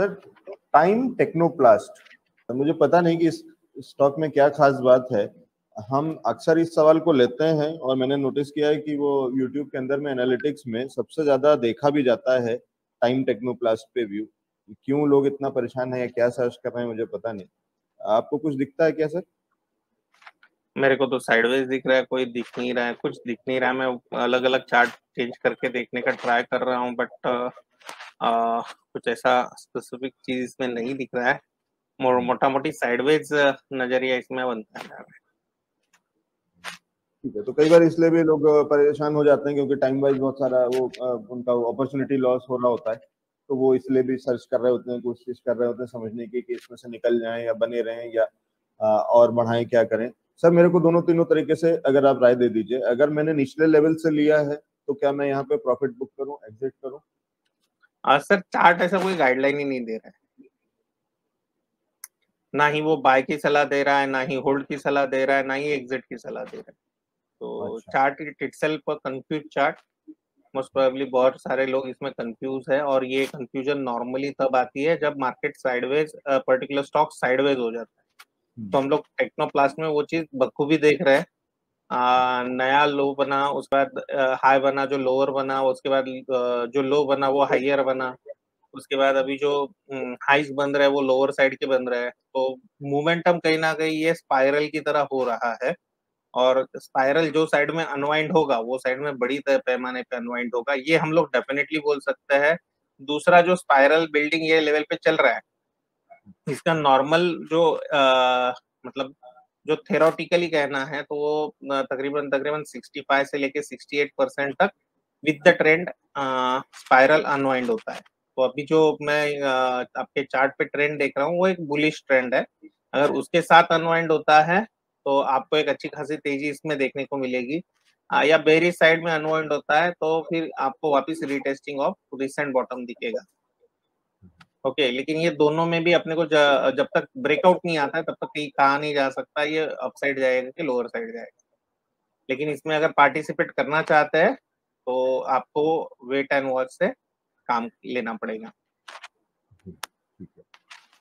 Sir time Technoplast तो मुझे पता नहीं कि इस स्टॉक में क्या खास बात है। हम अक्सर इस सवाल को लेते हैं और मैंने नोटिस किया है कि वो यूट्यूब के अंदर में एनालिटिक्स में सबसे ज़्यादा देखा भी जाता है टाइम टेक्नोप्लास्ट पे व्यू क्यों लोग इतना परेशान है या क्या सर्च कर रहे हैं, मुझे पता नहीं। आपको कुछ दिखता है क्या, सर? मेरे को तो साइडवेज दिख रहा है, कोई दिख नहीं रहा है, कुछ दिख नहीं रहा है। मैं अलग अलग चार्ट चेंज करके देखने का ट्राई कर रहा हूँ बट कुछ ऐसा स्पेसिफिक चीज़ इसमें नहीं दिख रहा है। मोटा मोटी साइडवेज नज़रिया इसमें बनता है। ठीक है तो कई बार इसलिए भी लोग परेशान हो जाते हैं क्योंकि टाइम वाइज बहुत सारा वो उनका अपॉर्चुनिटी लॉस हो रहा होता है। तो वो इसलिए भी सर्च कर रहे होते हैं कोशिश कर रहे होते हैं समझने की कि इसमें से निकल जाएँ या बने रहें या और बढ़ाएँ क्या करें। सर मेरे को दोनों तीनों तरीके से अगर आप राय दे दीजिए अगर मैंने निचले लेवल से लिया है तो क्या मैं यहाँ पे प्रॉफिट बुक करूँ एग्जिट करूँ? सर चार्ट ऐसा कोई गाइडलाइन ही नहीं दे रहा है। ना ही वो बाय की सलाह दे रहा है ना ही होल्ड की सलाह दे रहा है ना ही एग्जिट की सलाह दे रहा है। तो अच्छा। Chart it itself confuse chart most probably बहुत सारे लोग इसमें कंफ्यूज है और ये कंफ्यूजन नॉर्मली तब आती है जब market sideways particular stock sideways हो जाता है। तो हम लोग टेक्नोप्लास्ट में वो चीज़ बखूबी देख रहे हैं। आ, नया लो बना उसके बाद हाई बना जो लोअर बना उसके बाद जो लो बना वो हाइयर बना। उसके बाद अभी जो हाइस बन रहा है वो लोअर साइड के बन रहा है। तो मोमेंटम कहीं ना कहीं ये स्पाइरल की तरह हो रहा है और स्पाइरल जो साइड में अनवाइंड होगा वो साइड में बड़ी पैमाने पे अनवाइंड होगा। ये हम लोग डेफिनेटली बोल सकते हैं। दूसरा जो स्पाइरल बिल्डिंग ये लेवल पे चल रहा है इसका नॉर्मल जो आ, मतलब जो थेरोटिकली कहना है तो वो तकरीबन तकरीबन 65 से लेके 68 परसेंट तक with the trend spiral unwind होता है। तो अभी जो मैं आपके चार्ट पे ट्रेंड देख रहा हूँ, वो एक बुलिश ट्रेंड है। अगर उसके साथ अनवाइंड होता है तो आपको एक अच्छी खासी तेज़ी इसमें देखने को मिलेगी। या बेरी साइड में अनवाइंड होता है तो फिर आपको वापस रिटेस्टिंग ऑफ़ रिसेंट बॉटम दिखेगा। ओके okay, लेकिन ये दोनों में भी अपने को ज, जब तक ब्रेकआउट नहीं आता है तब तक कहीं कहा नहीं जा सकता ये अप साइड जाएगा कि लोअर साइड जाएगा। लेकिन इसमें अगर पार्टिसिपेट करना चाहते हैं तो आपको वेट एंड वॉच से काम लेना पड़ेगा।